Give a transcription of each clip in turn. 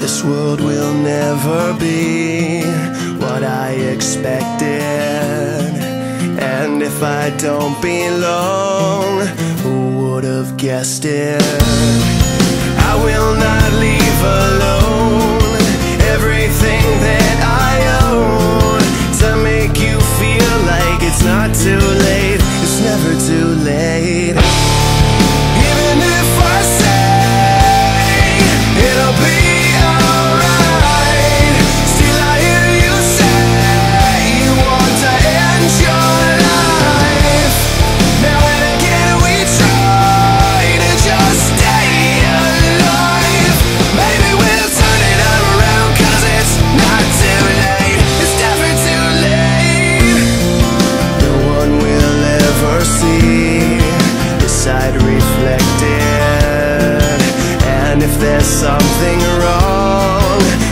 This world will never be what I expected. And if I don't belong, who would have guessed it? I will not leave alone everything that I own to make you feel like it's not too late. It's never too late. there's something wrong.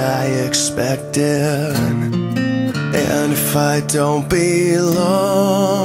I expected. And if I don't belong,